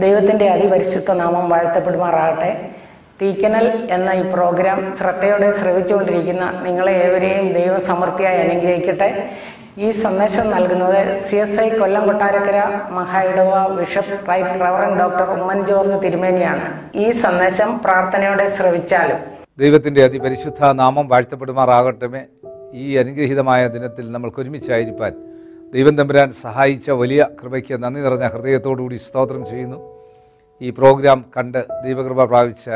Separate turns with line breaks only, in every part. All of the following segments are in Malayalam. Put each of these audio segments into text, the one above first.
ദൈവത്തിന്റെ അതിപരിശുദ്ധ നാമം വാഴ്ത്തപ്പെടുമാറാകട്ടെ. തീക്കനൽ എന്ന ഈ പ്രോഗ്രാം ശ്രദ്ധയോടെ ശ്രവിച്ചുകൊണ്ടിരിക്കുന്ന നിങ്ങളെ ഏവരെയും ദൈവം സമൃദ്ധിയായി അനുഗ്രഹിക്കട്ടെ. ഈ സന്ദേശം നൽകുന്നത് C S I Kollam Kottarakkara മഹായിടവ bishop right reverend doctor Oommen George തിരുമേനിയാണ്. ഈ സന്ദേശം പ്രാർത്ഥനയോടെ ശ്രവിച്ചാലും
ദൈവത്തിന്റെ അതിപരിശുദ്ധ നാമം വാഴ്ത്തപ്പെടുമാറാകട്ടെ. ഈ അനുഗ്രഹീതമായ ദിനത്തിൽ നമ്മൾക്ക് ഒരുമിച്ചായിരിക്കാൻ ദൈവം തമ്പുരാൻ സഹായിച്ച വലിയ കൃപയ്ക്ക് നന്ദി നിറഞ്ഞ ഹൃദയത്തോടുകൂടി സ്തോത്രം ചെയ്യുന്നു. ഈ പ്രോഗ്രാം കണ്ട് ദൈവകൃപ പ്രാപിച്ച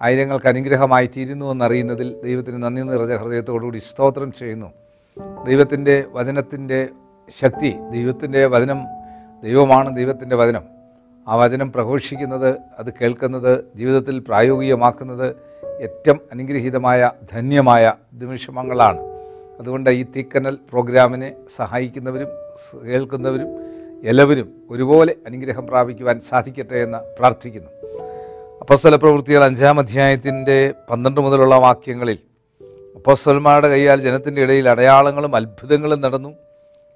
ആയിരങ്ങൾക്ക് അനുഗ്രഹമായി തീരുന്നു എന്നറിയുന്നതിൽ ദൈവത്തിന് നന്ദി നിറഞ്ഞ ഹൃദയത്തോടുകൂടി സ്തോത്രം ചെയ്യുന്നു. ദൈവത്തിന്റെ വചനത്തിന്റെ ശക്തി ദൈവത്തിന്റെ വചനം ദൈവമാണ് ദൈവത്തിന്റെ വചനം. ആ വചനം പ്രഘോഷിക്കുന്നത് അത് കേൾക്കുന്നത് ജീവിതത്തിൽ പ്രായോഗികമാക്കുന്നത് ഏറ്റവും അനുഗ്രഹീതമായ ധന്യമായ നിമിഷങ്ങളാണ് അതുകൊണ്ട് ഈ തീക്കനൽ പ്രോഗ്രാമിനെ സഹായിക്കുന്നവരും കേൾക്കുന്നവരും എല്ലാവരും ഒരുപോലെ അനുഗ്രഹം പ്രാപിക്കുവാൻ സാധിക്കട്ടെ എന്ന് പ്രാർത്ഥിക്കുന്നു. അപ്പസ്തല പ്രവൃത്തികൾ അഞ്ചാം അധ്യായത്തിന്റെ പന്ത്രണ്ട് മുതലുള്ള വാക്യങ്ങളിൽ അപ്പോസ്തലന്മാരുടെ കൈയാൽ ജനത്തിന്റെ ഇടയിൽ അടയാളങ്ങളും അത്ഭുതങ്ങളും നടന്നു.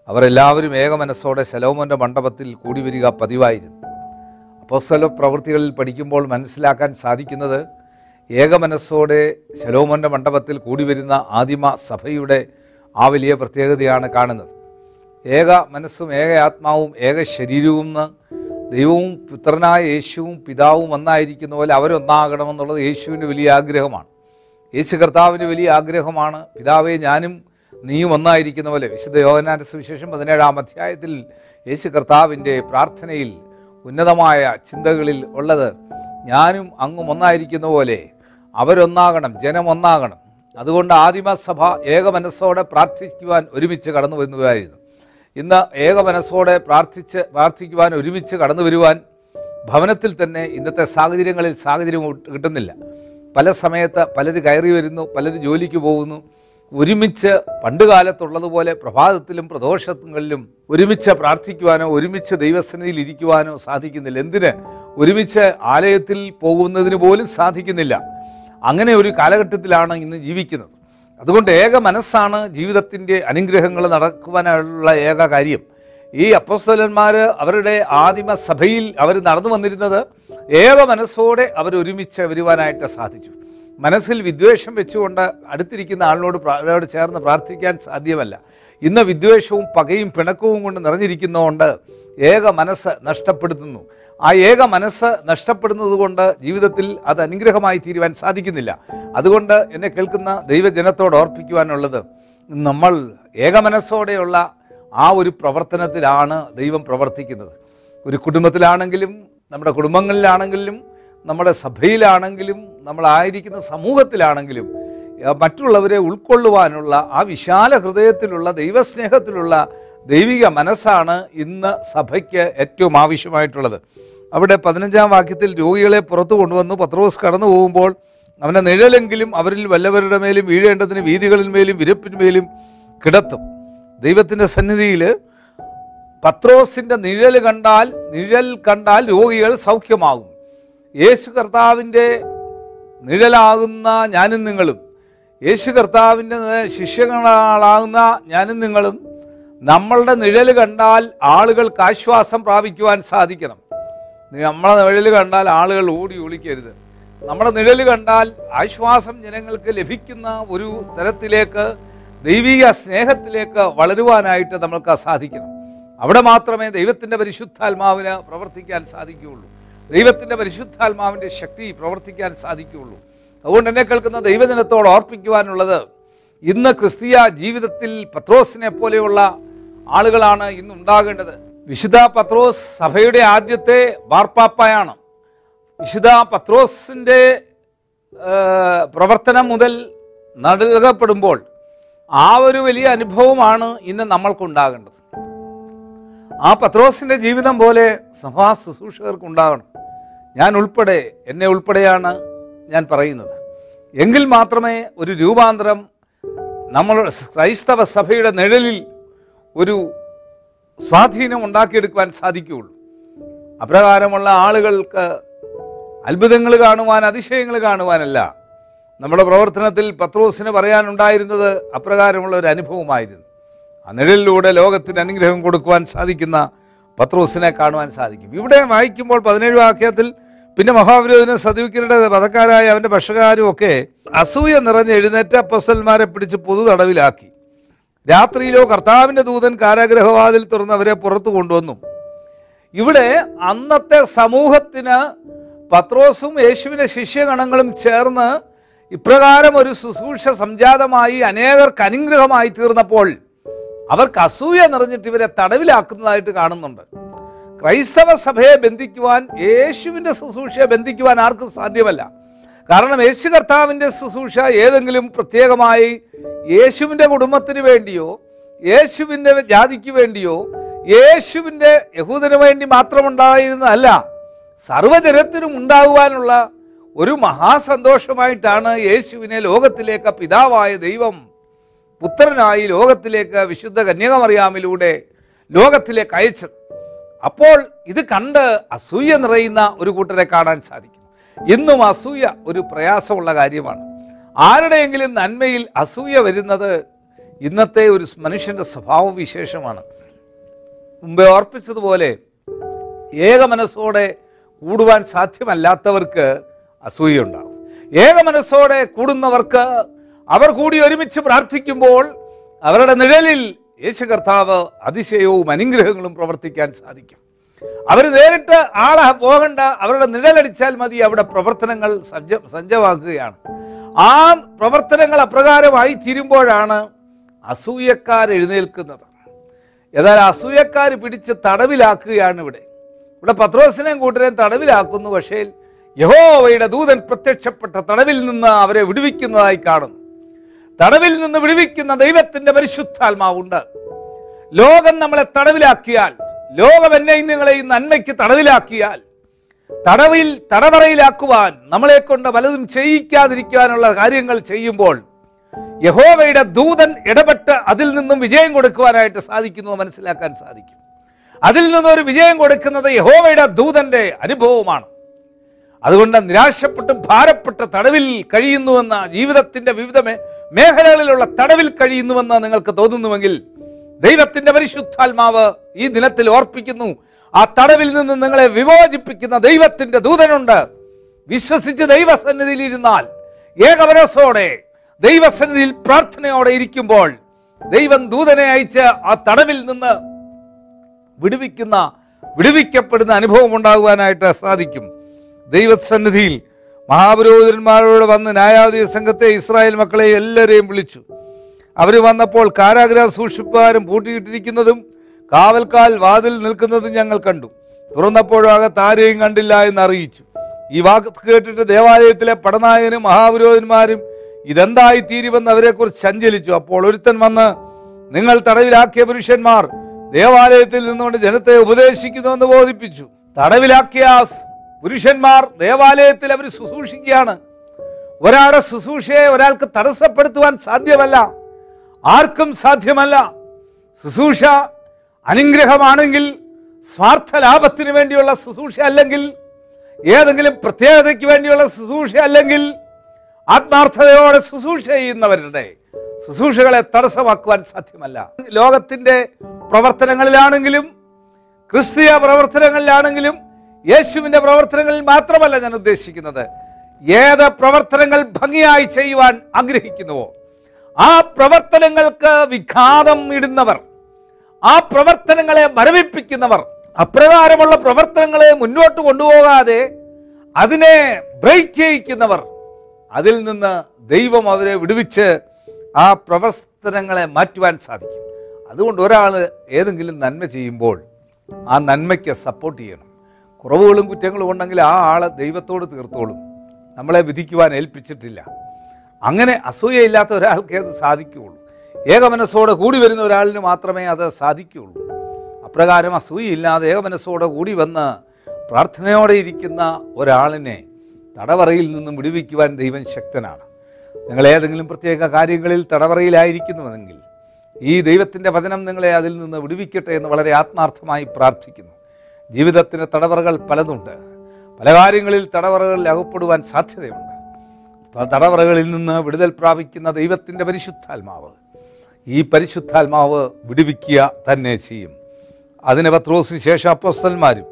അവരെല്ലാവരും ഏകമനസ്സോടെ ശലോമോന്റെ മണ്ഡപത്തിൽ കൂടി വരിക പതിവായിരുന്നു. അപ്പോസ്തല പ്രവൃത്തികളിൽ പഠിക്കുമ്പോൾ മനസ്സിലാക്കാൻ സാധിക്കുന്നത് ഏകമനസ്സോടെ ശലോമോന്റെ മണ്ഡപത്തിൽ കൂടി വരുന്ന ആദിമ സഭയുടെ ആ വലിയ പ്രത്യേകതയാണ് കാണുന്നത്. ഏക മനസ്സും ഏക ആത്മാവും ഏക ശരീരവും എന്ന് ദൈവവും പുത്രനായ യേശുവും പിതാവും ഒന്നായിരിക്കുന്ന പോലെ അവരൊന്നാകണമെന്നുള്ളത് യേശുവിന്റെ വലിയ ആഗ്രഹമാണ്. യേശു കർത്താവിന്റെ വലിയ ആഗ്രഹമാണ്. പിതാവെ ഞാനും നീയും ഒന്നായിരിക്കുന്ന പോലെ. വിശുദ്ധ യോഹനാന്റെ സുവിശേഷം പതിനേഴാം അധ്യായത്തിൽ യേശു കർത്താവിന്റെ പ്രാർത്ഥനയിൽ ഉന്നതമായ ചിന്തകളിൽ ഉള്ളത് ഞാനും അങ്ങും ഒന്നായിരിക്കുന്ന പോലെ അവരൊന്നാകണം ജനം ഒന്നാകണം. അതുകൊണ്ട് ആദിമസഭ ഏക മനസ്സോടെ പ്രാർത്ഥിക്കുവാൻ ഒരുമിച്ച് കടന്നു വരുന്നതായിരുന്നു ഇന്ന് ഏക മനസ്സോടെ പ്രാർത്ഥിച്ച് പ്രാർത്ഥിക്കുവാൻ ഒരുമിച്ച് കടന്നു വരുവാൻ ഭവനത്തിൽ തന്നെ ഇന്നത്തെ സാഹചര്യങ്ങളിൽ സാഹചര്യം കിട്ടുന്നില്ല. പല സമയത്ത് പലർ കയറി വരുന്നു പലർ ജോലിക്ക് പോകുന്നു. ഒരുമിച്ച് പണ്ടുകാലത്തുള്ളതുപോലെ പ്രഭാതത്തിലും പ്രദോഷങ്ങളിലും ഒരുമിച്ച് പ്രാർത്ഥിക്കുവാനോ ഒരുമിച്ച് ദൈവസന്നിധിയിൽ ഇരിക്കുവാനോ സാധിക്കുന്നില്ല. എന്തിന്? ഒരുമിച്ച് ആലയത്തിൽ പോകുന്നതിന് പോലും സാധിക്കുന്നില്ല. അങ്ങനെ ഒരു കാലഘട്ടത്തിലാണ് ഇന്ന് ജീവിക്കുന്നത്. അതുകൊണ്ട് ഏക മനസ്സാണ് ജീവിതത്തിന്റെ അനുഗ്രഹങ്ങൾ നടക്കുവാനുള്ള ഏക കാര്യം. ഈ അപ്പസ്തലന്മാർ അവരുടെ ആദിമ സഭയിൽ അവർ നടന്നു വന്നിരുന്നത് ഏക മനസ്സോടെ അവർ ഒരുമിച്ച് വരുവാനായിട്ട് സാധിച്ചു. മനസ്സിൽ വിദ്വേഷം വെച്ചുകൊണ്ട് അടുത്തിരിക്കുന്ന ആളിനോട് അവരോട് ചേർന്ന് പ്രാർത്ഥിക്കാൻ സാധ്യമല്ല. ഇന്ന് വിദ്വേഷവും പകയും പിണക്കവും കൊണ്ട് നിറഞ്ഞിരിക്കുന്നതുകൊണ്ട് ഏക മനസ്സ് നഷ്ടപ്പെടുത്തുന്നു. ആ ഏക മനസ്സ് നഷ്ടപ്പെടുന്നത് കൊണ്ട് ജീവിതത്തിൽ അത് അനുഗ്രഹമായി തീരുവാൻ സാധിക്കുന്നില്ല. അതുകൊണ്ട് എന്നെ കേൾക്കുന്ന ദൈവജനത്തോട് ഓർപ്പിക്കുവാനുള്ളത് നമ്മൾ ഏക മനസ്സോടെയുള്ള ആ ഒരു പ്രവർത്തനത്തിലാണ് ദൈവം പ്രവർത്തിക്കുന്നത്. ഒരു കുടുംബത്തിലാണെങ്കിലും നമ്മുടെ കുടുംബങ്ങളിലാണെങ്കിലും നമ്മുടെ സഭയിലാണെങ്കിലും നമ്മളായിരിക്കുന്ന സമൂഹത്തിലാണെങ്കിലും മറ്റുള്ളവരെ ഉൾക്കൊള്ളുവാനുള്ള ആ വിശാല ഹൃദയത്തിലുള്ള ദൈവസ്നേഹത്തിലുള്ള ദൈവിക മനസ്സാണ് ഇന്ന് സഭയ്ക്ക് ഏറ്റവും ആവശ്യമായിട്ടുള്ളത്. അവിടെ പതിനഞ്ചാം വാക്യത്തിൽ രോഗികളെ പുറത്തു കൊണ്ടുവന്നു. പത്രോസ് കടന്നു പോകുമ്പോൾ അവന്റെ നിഴലെങ്കിലും അവരിൽ വല്ലവരുടെ മേലും വീഴേണ്ടതിന് വീതികളിന്മേലും വിരപ്പിന്മേലും കിടത്തും. ദൈവത്തിന്റെ സന്നിധിയിൽ പത്രോസിന്റെ നിഴൽ കണ്ടാൽ നിഴൽ കണ്ടാൽ രോഗികൾ സൗഖ്യമാകും. യേശു കർത്താവിന്റെ നിഴലാകുന്ന ഞാനും നിങ്ങളും യേശു കർത്താവിന്റെ ശിഷ്യങ്ങളാകുന്ന ഞാനും നിങ്ങളും നമ്മളുടെ നിഴൽ കണ്ടാൽ ആളുകൾക്ക് ആശ്വാസം പ്രാപിക്കുവാൻ സാധിക്കണം. നമ്മളെ നിഴൽ കണ്ടാൽ ആളുകൾ ഓടി ഒളിക്കരുത്. നമ്മുടെ നിഴൽ കണ്ടാൽ ആശ്വാസം ജനങ്ങൾക്ക് ലഭിക്കുന്ന ഒരു തരത്തിലേക്ക് ദൈവിക സ്നേഹത്തിലേക്ക് വളരുവാനായിട്ട് നമ്മൾക്ക് സാധിക്കണം. അവിടെ മാത്രമേ ദൈവത്തിന്റെ പരിശുദ്ധാത്മാവിന് പ്രവർത്തിക്കാൻ സാധിക്കുകയുള്ളൂ. ദൈവത്തിന്റെ പരിശുദ്ധാത്മാവിന്റെ ശക്തി പ്രവർത്തിക്കാൻ സാധിക്കുകയുള്ളൂ. അതുകൊണ്ട് എന്നെ കേൾക്കുന്ന ദൈവജനത്തോട് ഓർപ്പിക്കുവാനുള്ളത് ഇന്ന് ക്രിസ്തീയ ജീവിതത്തിൽ പത്രോസിനെ പോലെയുള്ള ആളുകളാണ് ഇന്ന് ഉണ്ടാകേണ്ടത് വിശുദ്ധ പത്രോസ് സഭയുടെ ആദ്യത്തെ വാർപ്പാപ്പയാണ്. വിശുദ്ധ പത്രോസിന്റെ പ്രവർത്തനം മുതൽ നൽകപ്പെടുമ്പോൾ ആ ഒരു വലിയ അനുഭവമാണ് ഇന്ന് നമ്മൾക്കുണ്ടാകേണ്ടത്. ആ പത്രോസിന്റെ ജീവിതം പോലെ സഭാ ശുശ്രൂഷകർക്ക് ഉണ്ടാകണം ഞാൻ ഉൾപ്പെടെ എന്നെ ഉൾപ്പെടെയാണ് ഞാൻ പറയുന്നത്. എങ്കിൽ മാത്രമേ ഒരു രൂപാന്തരം നമ്മൾ ക്രൈസ്തവ സഭയുടെ നിഴലിൽ ഒരു സ്വാധീനം ഉണ്ടാക്കിയെടുക്കുവാൻ സാധിക്കുകയുള്ളൂ. അപ്രകാരമുള്ള ആളുകൾക്ക് അത്ഭുതങ്ങൾ കാണുവാൻ അതിശയങ്ങൾ കാണുവാനല്ല. നമ്മുടെ പ്രവർത്തനത്തിൽ പത്രോസിന് പറയാനുണ്ടായിരുന്നത് അപ്രകാരമുള്ള ഒരു അനുഭവമായിരുന്നു. ആ നിഴലിലൂടെ ലോകത്തിന് അനുഗ്രഹം കൊടുക്കുവാൻ സാധിക്കുന്ന പത്രോസിനെ കാണുവാൻ സാധിക്കും. ഇവിടെ വായിക്കുമ്പോൾ പതിനേഴ് വാക്യത്തിൽ പിന്നെ മഹാവിരോധന സദീവിക്കരുടെ പതക്കാരായ അവന്റെ ഭക്ഷകാരും ഒക്കെ അസൂയ നിറഞ്ഞ് എഴുന്നേറ്റ അപ്പസ്തന്മാരെ പിടിച്ച് പൊതു തടവിലാക്കി രാത്രിയിലോ കർത്താവിന്റെ ദൂതൻ കാരാഗ്രഹവാതിൽ തുറന്ന് അവരെ പുറത്തു കൊണ്ടുവന്നു. ഇവിടെ അന്നത്തെ സമൂഹത്തിന് പത്രോസും യേശുവിന്റെ ശിഷ്യഗണങ്ങളും ചേർന്ന് ഇപ്രകാരം ഒരു ശുശ്രൂഷ സംജാതമായി അനേകർക്ക് അനുഗ്രഹമായി തീർന്നപ്പോൾ അവർക്ക് അസൂയ നിറഞ്ഞിട്ട് ഇവരെ തടവിലാക്കുന്നതായിട്ട് കാണുന്നുണ്ട്. ക്രൈസ്തവ സഭയെ ബന്ധിക്കുവാൻ യേശുവിന്റെ ശുശ്രൂഷയെ ബന്ധിക്കുവാൻ ആർക്കും സാധ്യമല്ല. കാരണം യേശു കർത്താവിന്റെ ശുശ്രൂഷ ഏതെങ്കിലും പ്രത്യേകമായി യേശുവിന്റെ കുടുംബത്തിന് വേണ്ടിയോ യേശുവിന്റെ ജാതിക്ക് വേണ്ടിയോ യേശുവിന്റെ യഹൂദന് വേണ്ടി മാത്രമുണ്ടായിരുന്നതല്ല സർവജനത്തിനും ഉണ്ടാകുവാനുള്ള ഒരു മഹാസന്തോഷമായിട്ടാണ് യേശുവിനെ ലോകത്തിലേക്ക് പിതാവായ ദൈവം പുത്രനായി ലോകത്തിലേക്ക് വിശുദ്ധ കന്യകമറിയാമിലൂടെ ലോകത്തിലേക്ക് അയച്ചത്. അപ്പോൾ ഇത് കണ്ട് അസൂയ നിറയുന്ന ഒരു കൂട്ടരെ കാണാൻ സാധിക്കും. ഇന്നും അസൂയ ഒരു പ്രയാസമുള്ള കാര്യമാണ്. ആരുടെയെങ്കിലും നന്മയിൽ അസൂയ വരുന്നത് ഇന്നത്തെ ഒരു മനുഷ്യന്റെ സ്വഭാവ വിശേഷമാണ്. മുമ്പേ ഓർപ്പിച്ചതുപോലെ ഏക മനസ്സോടെ കൂടുവാൻ സാധ്യമല്ലാത്തവർക്ക് അസൂയുണ്ടാകും. ഏക മനസ്സോടെ കൂടുന്നവർക്ക് അവർ കൂടി ഒരുമിച്ച് പ്രാർത്ഥിക്കുമ്പോൾ അവരുടെ നിഴലിൽ യേശു കർത്താവ് അതിശയവും അനുഗ്രഹങ്ങളും പ്രവർത്തിക്കാൻ സാധിക്കും. അവർ നേരിട്ട് ആളെ പോകണ്ട അവരുടെ നിഴലടിച്ചാൽ മതി അവിടെ പ്രവർത്തനങ്ങൾ സജ്ജ സജ്ജമാക്കുകയാണ്. ആ പ്രവർത്തനങ്ങൾ അപ്രകാരമായി തീരുമ്പോഴാണ് അസൂയക്കാർ എഴുന്നേൽക്കുന്നത്. എന്നാൽ അസൂയക്കാർ പിടിച്ച് തടവിലാക്കുകയാണ് ഇവിടെ. ഇവിടെ പത്രോസിനെയും കൂട്ടരെയും തടവിലാക്കുന്നു പക്ഷേ യഹോവയുടെ ദൂതൻ പ്രത്യക്ഷപ്പെട്ട തടവിൽ നിന്ന് അവരെ വിടുവിക്കുന്നതായി കാണുന്നു. തടവിൽ നിന്ന് വിടുവിക്കുന്ന ദൈവത്തിന്റെ പരിശുദ്ധാത്മാവുണ്ട്. ലോകം നമ്മളെ തടവിലാക്കിയാൽ ലോകം എന്നെയും നിങ്ങളെയും നന്മയ്ക്ക് തടവിലാക്കിയാൽ തടവിൽ തടവറയിലാക്കുവാൻ നമ്മളെ കൊണ്ട് പലതും ചെയ്യിക്കാതിരിക്കാനുള്ള കാര്യങ്ങൾ ചെയ്യുമ്പോൾ യഹോവയുടെ ദൂതൻ ഇടപെട്ട് അതിൽ നിന്നും വിജയം കൊടുക്കുവാനായിട്ട് സാധിക്കുന്നത് മനസ്സിലാക്കാൻ സാധിക്കും. അതിൽ നിന്നൊരു വിജയം കൊടുക്കുന്നത് യഹോവയുടെ ദൂതന്റെ അനുഭവമാണ്. അതുകൊണ്ട് നിരാശപ്പെട്ട് ഭാരപ്പെട്ട തടവിൽ കഴിയുന്നുവെന്ന ജീവിതത്തിന്റെ വിവിധ മേഖലകളിലുള്ള തടവിൽ കഴിയുന്നുവെന്ന് നിങ്ങൾക്ക് തോന്നുന്നുവെങ്കിൽ ദൈവത്തിന്റെ പരിശുദ്ധാത്മാവ് ഈ ദിനത്തിൽ ഓർപ്പിക്കുന്നു. ആ തടവിൽ നിന്ന് നിങ്ങളെ വിമോചിപ്പിക്കുന്ന ദൈവത്തിന്റെ ദൂതനുണ്ട്. വിശ്വസിച്ച് ദൈവസന്നിധിയിൽ ഇരുന്നാൽ ഏകമനസ്സോടെ ദൈവസന്നിധിയിൽ പ്രാർത്ഥനയോടെ ഇരിക്കുമ്പോൾ ദൈവം ദൂതനെ അയച്ച് ആ തടവിൽ നിന്ന് വിടുവിക്കുന്ന വിടുവിക്കപ്പെടുന്ന അനുഭവം ഉണ്ടാകുവാനായിട്ട് സാധിക്കും. ദൈവസന്നിധിയിൽ മഹാപുരോഹിതന്മാരോട് വന്ന് ന്യായാധിപ സംഘത്തെ ഇസ്രായേൽ മക്കളെ എല്ലാവരെയും വിളിച്ചു. അവർ വന്നപ്പോൾ കാരാഗ്രഹ സൂക്ഷിപ്പുകാരും പൂട്ടിയിട്ടിരിക്കുന്നതും കാവൽക്കാൽ വാതിൽ നിൽക്കുന്നതും ഞങ്ങൾ കണ്ടു. തുറന്നപ്പോഴാകെ താരയും കണ്ടില്ല എന്ന് അറിയിച്ചു. ഈ വാക്ക് കേട്ടിട്ട് ദേവാലയത്തിലെ പടനായകനും മഹാപുരോഹിതന്മാരും ഇതെന്തായി തീരുമെന്ന് അവരെക്കുറിച്ച് സഞ്ചലിച്ചു അപ്പോൾ ഒരുത്തൻ വന്ന് നിങ്ങൾ തടവിലാക്കിയ പുരുഷന്മാർ ദേവാലയത്തിൽ നിന്നുകൊണ്ട് ജനത്തെ ഉപദേശിക്കുന്നുവെന്ന് ബോധിപ്പിച്ചു. തടവിലാക്കിയ പുരുഷന്മാർ ദേവാലയത്തിൽ അവർ ശുശ്രൂഷിക്കുകയാണ്. ഒരാളുടെ ശുശ്രൂഷയെ ഒരാൾക്ക് തടസ്സപ്പെടുത്തുവാൻ സാധ്യമല്ല. ആർക്കും സാധ്യമല്ല. ശുശ്രൂഷ അനുഗ്രഹമാണെങ്കിൽ സ്വാർത്ഥ ലാഭത്തിന് വേണ്ടിയുള്ള ശുശ്രൂഷ അല്ലെങ്കിൽ ഏതെങ്കിലും പ്രത്യേകതയ്ക്ക് വേണ്ടിയുള്ള ശുശ്രൂഷ അല്ലെങ്കിൽ ആത്മാർത്ഥതയോടെ ശുശ്രൂഷ ചെയ്യുന്നവരുടെ ശുശ്രൂഷകളെ തടസ്സമാക്കുവാൻ സാധ്യമല്ല. ലോകത്തിന്റെ പ്രവർത്തനങ്ങളിലാണെങ്കിലും ക്രിസ്തീയ പ്രവർത്തനങ്ങളിലാണെങ്കിലും യേശുവിന്റെ പ്രവർത്തനങ്ങളിൽ മാത്രമല്ല ഞാൻ ഉദ്ദേശിക്കുന്നത്. ഏത് പ്രവർത്തനങ്ങൾ ഭംഗിയായി ചെയ്യുവാൻ ആഗ്രഹിക്കുന്നുവോ ആ പ്രവർത്തനങ്ങൾക്ക് വിഘാതം ഇടുന്നവർ ആ പ്രവർത്തനങ്ങളെ മരവിപ്പിക്കുന്നവർ അപ്രകാരമുള്ള പ്രവർത്തനങ്ങളെ മുന്നോട്ട് കൊണ്ടുപോകാതെ അതിനെ ബ്രേക്ക് ചെയ്യിക്കുന്നവർ അതിൽ നിന്ന് ദൈവം അവരെ വിടുവിച്ച് ആ പ്രവർത്തനങ്ങളെ മാറ്റുവാൻ സാധിക്കും. അതുകൊണ്ട് ഒരാൾ ഏതെങ്കിലും നന്മ ചെയ്യുമ്പോൾ ആ നന്മയ്ക്ക് സപ്പോർട്ട് ചെയ്യണം. കുറവുകളും കുറ്റങ്ങളും ഉണ്ടെങ്കിൽ ആ ആൾ ദൈവത്തോട് തീർത്തോളും. നമ്മളെ വിധിക്കുവാൻ ഏൽപ്പിച്ചിട്ടില്ല. അങ്ങനെ അസൂയയില്ലാത്ത ഒരാൾക്കേ അത് സാധിക്കുകയുള്ളൂ. ഏകമനസ്സോടെ കൂടി വരുന്ന ഒരാളിന് മാത്രമേ അത് സാധിക്കുകയുള്ളൂ. അപ്രകാരം അസൂയയില്ലാതെ ഏകമനസ്സോടെ കൂടി വന്ന് പ്രാർത്ഥനയോടെ ഇരിക്കുന്ന ഒരാളിനെ തടവറയിൽ നിന്നും വിടുവിക്കുവാൻ ദൈവം ശക്തനാണ്. നിങ്ങൾ ഏതെങ്കിലും പ്രത്യേക കാര്യങ്ങളിൽ തടവറയിലായിരിക്കുന്നുവെങ്കിൽ ഈ ദൈവത്തിന്റെ വചനം നിങ്ങളെ അതിൽ നിന്ന് വിടുവിക്കട്ടെ എന്ന് വളരെ ആത്മാർത്ഥമായി പ്രാർത്ഥിക്കുന്നു. ജീവിതത്തിന് തടവറകൾ പലതുണ്ട്. പല കാര്യങ്ങളിൽ തടവറകളിൽ അകപ്പെടുവാൻ സാധ്യതയുണ്ട്. തടവറകളിൽ നിന്ന് വിടുതൽ പ്രാപിക്കുന്ന ദൈവത്തിന്റെ പരിശുദ്ധാത്മാവ്. ഈ പരിശുദ്ധാത്മാവ് വിടുവിക്കുക തന്നെ ചെയ്യും. അതിന് പത്രോസിന് ശേഷം അപ്പോസ്തലന്മാരും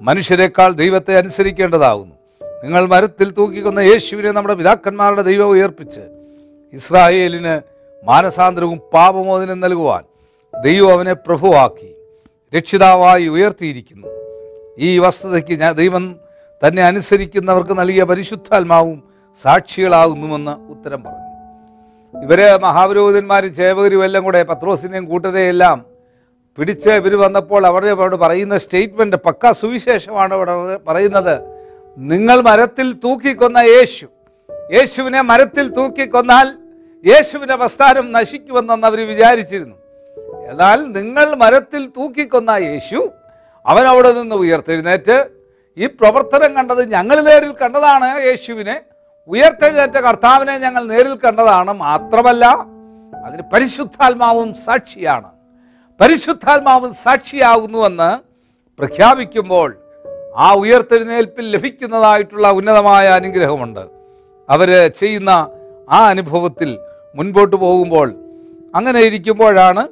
മനുഷ്യരെക്കാൾ ദൈവത്തെ അനുസരിക്കേണ്ടതാകുന്നു. നിങ്ങൾ മരത്തിൽ തൂക്കിക്കൊന്ന യേശുവിനെ നമ്മുടെ പിതാക്കന്മാരുടെ ദൈവം ഉയർപ്പിച്ച് ഇസ്രായേലിന് മാനസാന്തരവും പാപമോചനം നൽകുവാൻ ദൈവം അവനെ പ്രഭുവാക്കി രക്ഷിതാവായി ഉയർത്തിയിരിക്കുന്നു. ഈ വസ്തുതയ്ക്ക് ഞാൻ ദൈവം തന്നെ അനുസരിക്കുന്നവർക്ക് നൽകിയ പരിശുദ്ധാത്മാവും സാക്ഷികളാകുന്നുവെന്ന് ഉത്തരം പറഞ്ഞു. ഇവർ മഹാപുരോഹിതന്മാരും ചേവകരും എല്ലാം കൂടെ പത്രോസിനെയും കൂട്ടരെയെല്ലാം പിടിച്ച് ഇവർ വന്നപ്പോൾ അവരുടെ അവരോട് പറയുന്ന സ്റ്റേറ്റ്മെന്റ് പക്ക സുവിശേഷമാണ് അവിടെ പറയുന്നത്. നിങ്ങൾ മരത്തിൽ തൂക്കിക്കൊന്ന യേശു യേശുവിനെ മരത്തിൽ തൂക്കിക്കൊന്നാൽ യേശുവിന്റെ പ്രസ്ഥാനം നശിക്കുമെന്നെന്ന് അവർ വിചാരിച്ചിരുന്നു. എന്നാൽ നിങ്ങൾ മരത്തിൽ തൂക്കിക്കൊന്ന യേശു അവൻ അവിടെ നിന്ന് ഉയർത്തെഴുന്നേറ്റ് ഈ പ്രവർത്തനം കണ്ടത് ഞങ്ങൾ നേരിൽ കണ്ടതാണ് യേശുവിനെ. ഉയർത്തെഴുന്നേറ്റ കർത്താവിനെ ഞങ്ങൾ നേരിൽ കണ്ടതാണ് മാത്രമല്ല അതിന് പരിശുദ്ധാത്മാവും സാക്ഷിയാണ്. പരിശുദ്ധാത്മാവും സാക്ഷിയാകുന്നുവെന്ന് പ്രഖ്യാപിക്കുമ്പോൾ ആ ഉയർത്തെഴുന്നേൽപ്പിൽ ലഭിക്കുന്നതായിട്ടുള്ള ഉന്നതമായ അനുഗ്രഹമുണ്ട്. അവർ ചെയ്യുന്ന ആ അനുഭവത്തിൽ മുൻപോട്ട് പോകുമ്പോൾ അങ്ങനെ ഇരിക്കുമ്പോഴാണ്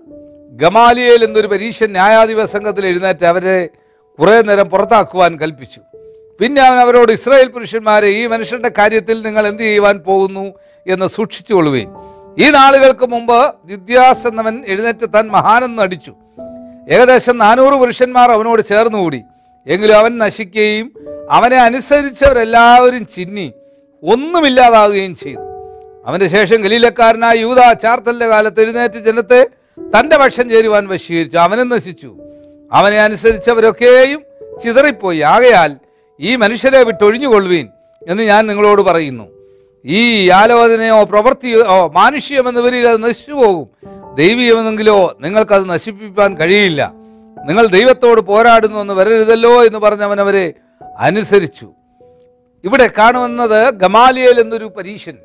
ഗമാലിയേൽ എന്നൊരു പരീക്ഷ ന്യായാധിപ സംഘത്തിൽ എഴുന്നേറ്റ് അവരെ കുറേ നേരം പുറത്താക്കുവാൻ കൽപ്പിച്ചു. പിന്നെ അവൻ അവരോട് ഇസ്രായേൽ പുരുഷന്മാരെ ഈ മനുഷ്യന്റെ കാര്യത്തിൽ നിങ്ങൾ എന്ത് ചെയ്യുവാൻ പോകുന്നു എന്ന് സൂക്ഷിച്ചുകൊള്ളുകയും ഈ നാളുകൾക്ക് മുമ്പ് വിദ്യാസ് എന്നവൻ എഴുന്നേറ്റ് താൻ മഹാനെന്ന് അടിച്ചു. ഏകദേശം നാനൂറ് പുരുഷന്മാർ അവനോട് ചേർന്നുകൂടി. എങ്കിലും അവൻ നശിക്കുകയും അവനെ അനുസരിച്ചവരെല്ലാവരും ചിന്നി ഒന്നുമില്ലാതാകുകയും ചെയ്തു. അവന്റെ ശേഷം ഗലീലക്കാരനായ യൂത ചാർത്തലിന്റെ കാലത്ത് എഴുന്നേറ്റ് ജനത്തെ തന്റെ പക്ഷം ചേരുവാൻ വശീകരിച്ചു. അവനും നശിച്ചു. അവനെ അനുസരിച്ചവരൊക്കെയും ചിതറിപ്പോയി. ആകയാൽ ഈ മനുഷ്യരെ വിട്ടൊഴിഞ്ഞുകൊള്ളുവീൻ എന്ന് ഞാൻ നിങ്ങളോട് പറയുന്നു. ഈ ആലോചനയോ പ്രവൃത്തിയോ മാനുഷ്യമെന്നവരിൽ അത് നശിച്ചു പോകും ദൈവീയമെന്നെങ്കിലോ നിങ്ങൾക്കത് നശിപ്പിക്കാൻ കഴിയില്ല. നിങ്ങൾ ദൈവത്തോട് പോരാടുന്നു എന്ന് വരരുതല്ലോ എന്ന് പറഞ്ഞവൻ അവരെ അനുസരിച്ചു. ഇവിടെ കാണുന്നത് ഗമാലിയൽ എന്നൊരു പരീശൻ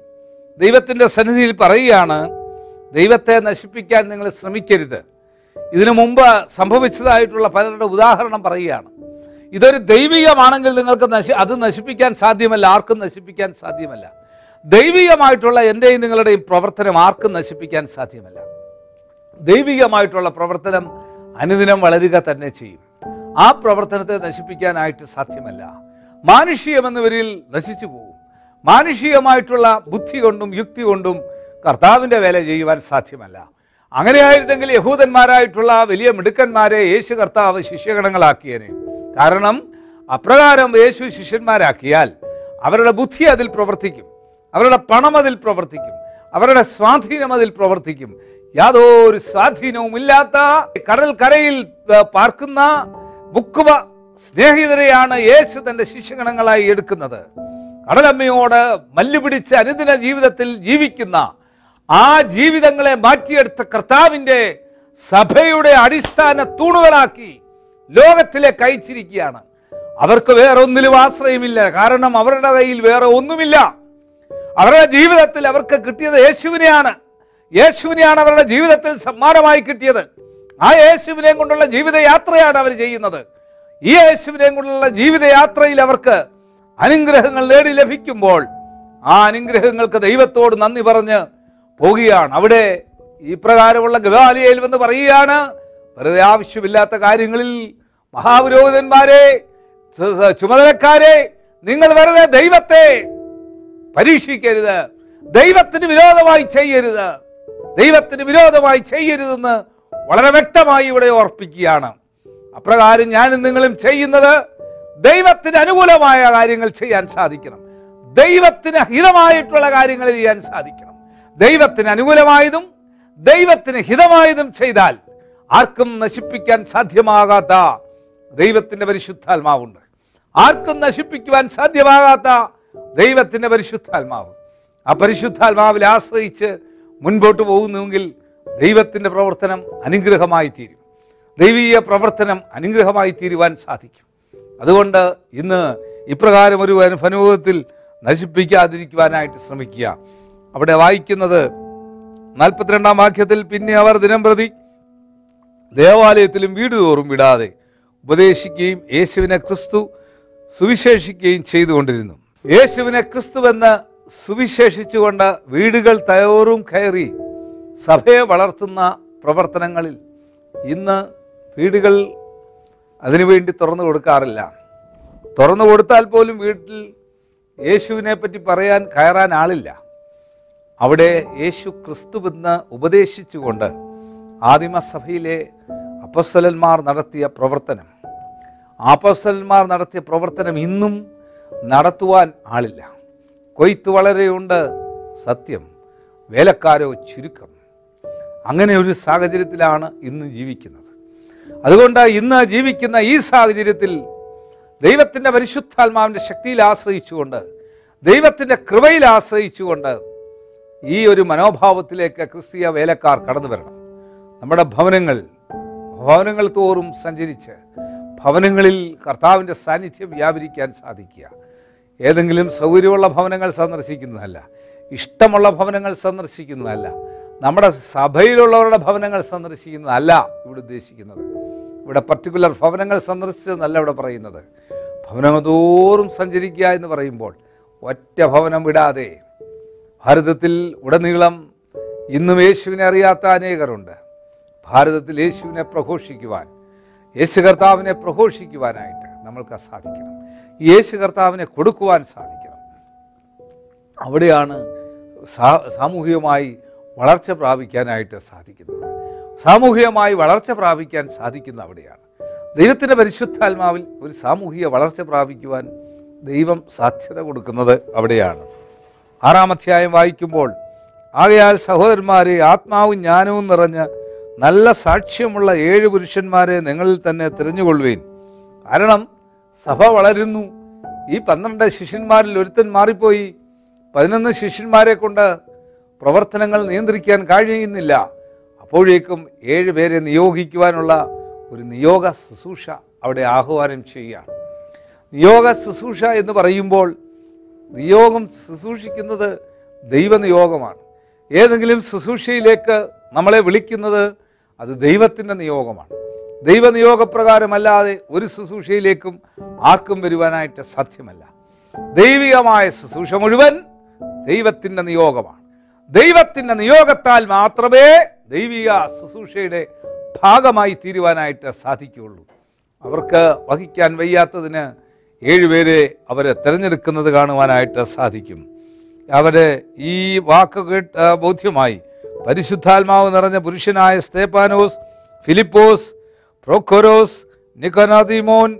ദൈവത്തിന്റെ സന്നിധിയിൽ പറയുകയാണ് ദൈവത്തെ നശിപ്പിക്കാൻ നിങ്ങൾ ശ്രമിക്കരുത്. ഇതിനു മുമ്പ് സംഭവിച്ചതായിട്ടുള്ള പലരുടെ ഉദാഹരണം പറയുകയാണ്. ഇതൊരു ദൈവികമാണെങ്കിൽ നിങ്ങൾക്ക് നശി അത് നശിപ്പിക്കാൻ സാധ്യമല്ല ആർക്കും നശിപ്പിക്കാൻ സാധ്യമല്ല. ദൈവികമായിട്ടുള്ള എന്റെയും നിങ്ങളുടെയും പ്രവർത്തനം ആർക്കും നശിപ്പിക്കാൻ സാധ്യമല്ല. ദൈവികമായിട്ടുള്ള പ്രവർത്തനം അനുദിനം വളരുക തന്നെ ചെയ്യും. ആ പ്രവർത്തനത്തെ നശിപ്പിക്കാനായിട്ട് സാധ്യമല്ല. മാനുഷികമെന്നവരിൽ നശിച്ചു പോകും. മാനുഷികമായിട്ടുള്ള ബുദ്ധി കൊണ്ടും യുക്തി കൊണ്ടും കർത്താവിന്റെ വേല ചെയ്യുവാൻ സാധ്യമല്ല. അങ്ങനെയായിരുന്നെങ്കിൽ യഹൂദന്മാരായിട്ടുള്ള വലിയ മിടുക്കന്മാരെ യേശു കർത്താവ് ശിഷ്യഗണങ്ങളാക്കിയേനെ. കാരണം അപ്രകാരം യേശു ശിഷ്യന്മാരാക്കിയാൽ അവരുടെ ബുദ്ധി അതിൽ പ്രവർത്തിക്കും അവരുടെ പണം അതിൽ പ്രവർത്തിക്കും അവരുടെ സ്വാധീനം അതിൽ പ്രവർത്തിക്കും. യാതൊരു സ്വാധീനവും ഇല്ലാത്ത കടൽ കരയിൽ പാർക്കുന്ന ബുക്കുവ സ്നേഹിതരെയാണ് യേശു തന്റെ ശിഷ്യഗണങ്ങളായി എടുക്കുന്നത്. കടലമ്മയോട് മല്ലുപിടിച്ച് അനുദിന ജീവിതത്തിൽ ജീവിക്കുന്ന ആ ജീവിതങ്ങളെ മാറ്റിയെടുത്ത കർത്താവിന്റെ സഭയുടെ അടിസ്ഥാന തൂണുകളാക്കി ലോകത്തിലേക്ക് അയച്ചിരിക്കുകയാണ് അവർക്ക് വേറെ ഒന്നിലും ആശ്രയമില്ല. കാരണം അവരുടെ കയ്യിൽ വേറെ ഒന്നുമില്ല. അവരുടെ ജീവിതത്തിൽ അവർക്ക് കിട്ടിയത് യേശുവിനെയാണ്. യേശുവിനെയാണ് അവരുടെ ജീവിതത്തിൽ സമ്മാനമായി കിട്ടിയത്. ആ യേശുവിനെയും കൊണ്ടുള്ള ജീവിതയാത്രയാണ് അവർ ചെയ്യുന്നത്. ഈ യേശുവിനെയും കൊണ്ടുള്ള ജീവിതയാത്രയിൽ അവർക്ക് അനുഗ്രഹങ്ങൾ നേടി ലഭിക്കുമ്പോൾ ആ അനുഗ്രഹങ്ങൾക്ക് ദൈവത്തോട് നന്ദി പറഞ്ഞ് പോവുകയാണ്. അവിടെ ഈ പ്രകാരമുള്ള ഗവാലിയയിൽ വന്ന് പറയുകയാണ് വെറുതെ ആവശ്യമില്ലാത്ത കാര്യങ്ങളിൽ മഹാപുരോഹിതന്മാരെ ചുമതലക്കാരെ നിങ്ങൾ വെറുതെ ദൈവത്തെ പരീക്ഷിക്കരുത്. ദൈവത്തിന് വിരോധമായി ചെയ്യരുത്. ദൈവത്തിന് വിരോധമായി ചെയ്യരുതെന്ന് വളരെ വ്യക്തമായി ഇവിടെ ഓർപ്പിക്കുകയാണ്. അപ്രകാരം ഞാനും നിങ്ങളും ചെയ്യുന്നത് ദൈവത്തിന് അനുകൂലമായ കാര്യങ്ങൾ ചെയ്യാൻ സാധിക്കണം. ദൈവത്തിന് ഹിതമായിട്ടുള്ള കാര്യങ്ങൾ ചെയ്യാൻ സാധിക്കണം. ദൈവത്തിന് അനുകൂലമായതും ദൈവത്തിന് ഹിതമായതും ചെയ്താൽ ആർക്കും നശിപ്പിക്കാൻ സാധ്യമാകാത്ത ദൈവത്തിന്റെ പരിശുദ്ധാത്മാവുണ്ട്. ആർക്കും നശിപ്പിക്കുവാൻ സാധ്യമാകാത്ത ദൈവത്തിന്റെ പരിശുദ്ധാത്മാവ്. ആ പരിശുദ്ധാത്മാവിൽ ആശ്രയിച്ച് മുൻപോട്ട് പോകുന്നുവെങ്കിൽ ദൈവത്തിന്റെ പ്രവർത്തനം അനുഗ്രഹമായി തീരും. ദൈവീയ പ്രവർത്തനം അനുഗ്രഹമായി തീരുവാൻ സാധിക്കും. അതുകൊണ്ട് ഇന്ന് ഇപ്രകാരം ഒരു അനുഭവത്തിൽ നശിപ്പിക്കാതിരിക്കുവാനായിട്ട് ശ്രമിക്കുക. അവിടെ വായിക്കുന്നത് നാൽപ്പത്തിരണ്ടാം വാക്യത്തിൽ പിന്നെ അവർ ദിനം പ്രതി ദേവാലയത്തിലും വീട് തോറും വിടാതെ ഉപദേശിക്കുകയും യേശുവിനെ ക്രിസ്തു സുവിശേഷിക്കുകയും ചെയ്തുകൊണ്ടിരുന്നു. യേശുവിനെ ക്രിസ്തുവെന്ന് സുവിശേഷിച്ചുകൊണ്ട് വീടുകൾ തയോറും കയറി സഭയെ വളർത്തുന്ന പ്രവർത്തനങ്ങളിൽ ഇന്ന് വീടുകൾ അതിനുവേണ്ടി തുറന്നു കൊടുക്കാറില്ല. തുറന്നു കൊടുത്താൽ പോലും വീട്ടിൽ യേശുവിനെ പറ്റി പറയാൻ കയറാൻ ആളില്ല. അവിടെ യേശു ക്രിസ്തുവെന്ന് ഉപദേശിച്ചുകൊണ്ട് ആദിമസഭയിലെ അപ്പസ്തലന്മാർ നടത്തിയ പ്രവർത്തനം. അപ്പസ്തലന്മാർ നടത്തിയ പ്രവർത്തനം ഇന്നും നടത്തുവാൻ ആളില്ല. കൊയ്ത്ത് വളരെയുണ്ട് സത്യം. വേലക്കാരോ ചുരുക്കം. അങ്ങനെ ഒരു സാഹചര്യത്തിലാണ് ഇന്ന് ജീവിക്കുന്നത്. അതുകൊണ്ട് ഇന്ന് ജീവിക്കുന്ന ഈ സാഹചര്യത്തിൽ ദൈവത്തിന്റെ പരിശുദ്ധാത്മാവിന്റെ ശക്തിയിൽ ആശ്രയിച്ചുകൊണ്ട് ദൈവത്തിന്റെ കൃപയിൽ ആശ്രയിച്ചുകൊണ്ട് ഈ ഒരു മനോഭാവത്തിലേക്ക് ക്രിസ്തീയ വേലക്കാർ കടന്നു വരണം. നമ്മുടെ ഭവനങ്ങൾ ഭവനങ്ങൾ തോറും സഞ്ചരിച്ച് ഭവനങ്ങളിൽ കർത്താവിന്റെ സാന്നിധ്യം വ്യാപരിക്കാൻ സാധിക്കുക. ഏതെങ്കിലും സൗകര്യമുള്ള ഭവനങ്ങൾ സന്ദർശിക്കുന്നതല്ല ഇഷ്ടമുള്ള ഭവനങ്ങൾ സന്ദർശിക്കുന്നതല്ല നമ്മുടെ സഭയിലുള്ളവരുടെ ഭവനങ്ങൾ സന്ദർശിക്കുന്നതല്ല ഇവിടെ ഉദ്ദേശിക്കുന്നത്. ഇവിടെ പർട്ടിക്കുലർ ഭവനങ്ങൾ സന്ദർശിച്ചതെന്നല്ല ഇവിടെ പറയുന്നത്. ഭവനം തോറും സഞ്ചരിക്കുക എന്ന് പറയുമ്പോൾ ഒറ്റ ഭവനം വിടാതെ ഭാരതത്തിൽ ഉടനീളം ഇന്നും യേശുവിനെ അറിയാത്ത അനേകരുണ്ട്. ഭാരതത്തിൽ യേശുവിനെ പ്രഘോഷിക്കുവാൻ യേശു കർത്താവിനെ പ്രഘോഷിക്കുവാനായിട്ട് നമ്മൾക്ക് സാധിക്കണം. യേശു കർത്താവിനെ കൊടുക്കുവാൻ സാധിക്കണം. അവിടെയാണ് സാമൂഹികമായി വളർച്ച പ്രാപിക്കാനായിട്ട് സാധിക്കുന്നത്. സാമൂഹികമായി വളർച്ച പ്രാപിക്കാൻ സാധിക്കുന്ന അവിടെയാണ്. ദൈവത്തിന്റെ പരിശുദ്ധാത്മാവിൽ ഒരു സാമൂഹിക വളർച്ച പ്രാപിക്കുവാൻ ദൈവം സാധ്യത കൊടുക്കുന്നത് അവിടെയാണ്. ആറാം അധ്യായം വായിക്കുമ്പോൾ ആകയാൽ സഹോദരന്മാരെ ആത്മാവും ജ്ഞാനവും നിറഞ്ഞ് നല്ല സാക്ഷ്യമുള്ള ഏഴ് പുരുഷന്മാരെ നിങ്ങളിൽ തന്നെ തിരഞ്ഞുകൊള്ളുവേൻ. കാരണം സഭ വളരുന്നു. ഈ പന്ത്രണ്ട് ശിഷ്യന്മാരിൽ ഒരുത്തൻ മാറിപ്പോയി. പതിനൊന്ന് ശിഷ്യന്മാരെ കൊണ്ട് പ്രവർത്തനങ്ങൾ നിയന്ത്രിക്കാൻ കഴിയുന്നില്ല. അപ്പോഴേക്കും ഏഴ് പേരെ നിയോഗിക്കുവാനുള്ള ഒരു നിയോഗ ശുശ്രൂഷ അവിടെ ആഹ്വാനം ചെയ്യുകയാണ്. നിയോഗ ശുശ്രൂഷ എന്ന് പറയുമ്പോൾ നിയോഗം ശുശ്രൂഷിക്കുന്നത് ദൈവനിയോഗമാണ്. ഏതെങ്കിലും ശുശ്രൂഷയിലേക്ക് നമ്മളെ വിളിക്കുന്നത് അത് ദൈവത്തിന്റെ നിയോഗമാണ്. ദൈവനിയോഗപ്രകാരമല്ലാതെ ഒരു ശുശ്രൂഷയിലേക്കും ആർക്കും വരുവാനായിട്ട് സാധ്യമല്ല. ദൈവികമായ ശുശ്രൂഷ മുഴുവൻ ദൈവത്തിന്റെ നിയോഗമാണ്. ദൈവത്തിന്റെ നിയോഗത്താൽ മാത്രമേ ദൈവിക ശുശ്രൂഷയുടെ ഭാഗമായി തീരുവാനായിട്ട് സാധിക്കുകയുള്ളൂ. അവർക്ക് വഹിക്കാൻ വയ്യാത്തതിന് ഏഴുപേരെ അവരെ തിരഞ്ഞെടുക്കുന്നത് കാണുവാനായിട്ട് സാധിക്കും. അവരെ ഈ വാക്ക് കേട്ട് ബോധ്യമായി പരിശുദ്ധാത്മാവ് നിറഞ്ഞ പുരുഷനായ സ്തേപ്പാനോസ് ഫിലിപ്പോസ് പ്രോഖോരോസ് നിക്കോനാദിമോൻ